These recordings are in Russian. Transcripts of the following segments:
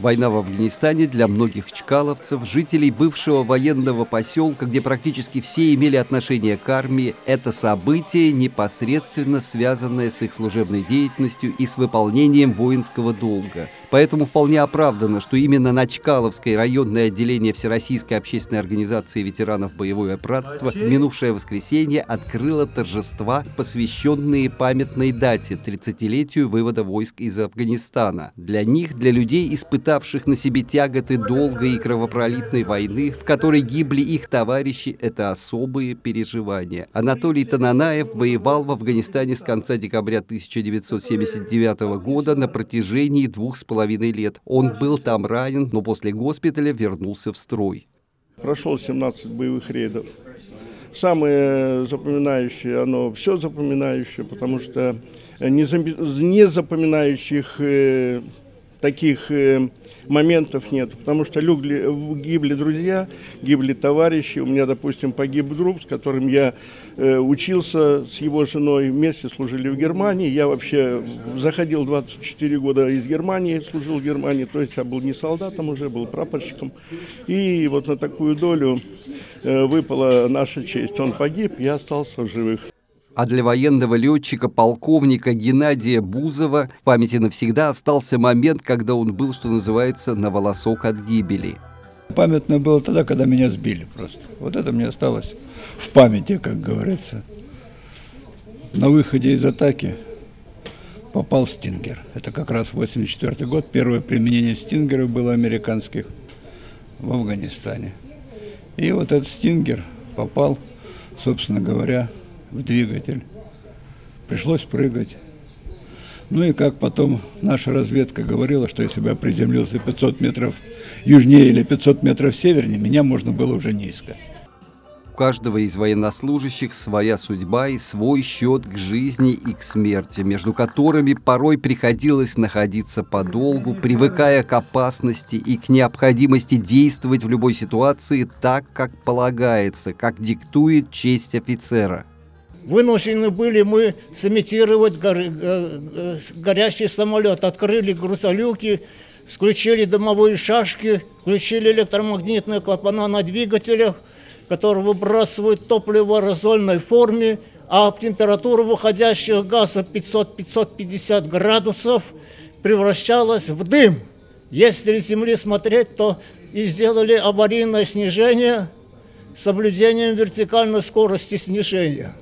Война в Афганистане для многих чкаловцев, жителей бывшего военного поселка, где практически все имели отношение к армии, это событие, непосредственно связанное с их служебной деятельностью и с выполнением воинского долга. Поэтому вполне оправдано, что именно на Чкаловское районное отделение Всероссийской общественной организации ветеранов боевое братство в минувшее воскресенье открыло торжества, посвященные памятной дате 30-летию вывода войск из Афганистана. Для них, для людей, испытавших на себе тяготы долгой и кровопролитной войны, в которой гибли их товарищи, это особые переживания. Анатолий Тананаев воевал в Афганистане с конца декабря 1979 года на протяжении двух с половиной лет. Он был там ранен, но после госпиталя вернулся в строй. Прошел 17 боевых рейдов. Самое запоминающее, оно все запоминающее, потому что не запоминающих э, таких э, моментов нет, потому что люди, гибли друзья, гибли товарищи. У меня, допустим, погиб друг, с которым я э, учился с его женой, вместе служили в Германии. Я вообще заходил 24 года из Германии, служил в Германии, то есть я был не солдатом уже, был прапорщиком. И вот на такую долю э, выпала наша честь. Он погиб, я остался в живых. А для военного летчика полковника Геннадия Бузова в памяти навсегда остался момент, когда он был, что называется, на волосок от гибели. Памятно было тогда, когда меня сбили просто. Вот это мне осталось в памяти, как говорится. На выходе из атаки попал Стингер. Это как раз 84 год. Первое применение Стингеров было американских в Афганистане. И вот этот Стингер попал, собственно говоря, в двигатель. Пришлось прыгать. Ну и как потом наша разведка говорила, что если бы я приземлился 500 метров южнее или 500 метров севернее, меня можно было уже не искать. У каждого из военнослужащих своя судьба и свой счет к жизни и к смерти, между которыми порой приходилось находиться подолгу, привыкая к опасности и к необходимости действовать в любой ситуации так, как полагается, как диктует честь офицера. Вынуждены были мы сымитировать горы, э, горящий самолет. Открыли грузолюки, включили дымовые шашки, включили электромагнитные клапана на двигателях, которые выбрасывают топливо в аэрозольной форме, а температура выходящего газа 500-550 градусов превращалась в дым. Если с Земли смотреть, то и сделали аварийное снижение с соблюдением вертикальной скорости снижения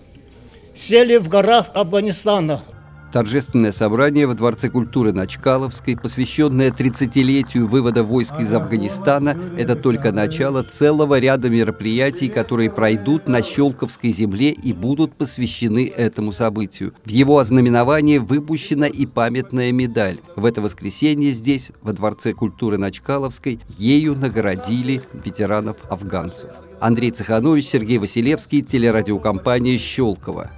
сели в горах Афганистана. Торжественное собрание во Дворце культуры на Чкаловской, посвященное 30-летию вывода войск из Афганистана, это только начало целого ряда мероприятий, которые пройдут на Щелковской земле и будут посвящены этому событию. В его ознаменовании выпущена и памятная медаль. В это воскресенье здесь, во Дворце культуры на Чкаловской, ею наградили ветеранов афганцев. Андрей Цеханович, Сергей Василевский, телерадиокомпания «Щелково».